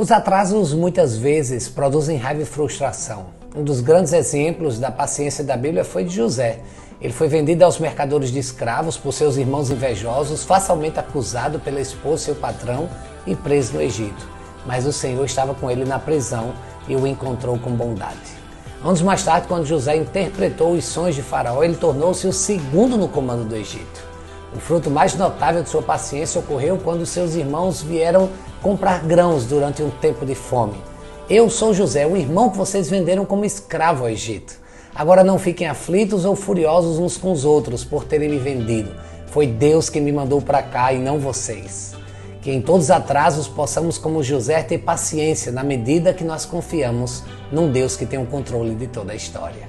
Os atrasos muitas vezes produzem raiva e frustração. Um dos grandes exemplos da paciência da Bíblia foi de José. Ele foi vendido aos mercadores de escravos por seus irmãos invejosos, facilmente acusado pela esposa e seu patrão e preso no Egito. Mas o Senhor estava com ele na prisão e o encontrou com bondade. Anos mais tarde, quando José interpretou os sonhos de Faraó, ele tornou-se o segundo no comando do Egito. O fruto mais notável de sua paciência ocorreu quando seus irmãos vieram comprar grãos durante um tempo de fome. Eu sou José, o irmão que vocês venderam como escravo ao Egito. Agora não fiquem aflitos ou furiosos uns com os outros por terem me vendido. Foi Deus que me mandou para cá e não vocês. Que em todos os atrasos possamos, como José, ter paciência na medida que nós confiamos num Deus que tem o controle de toda a história.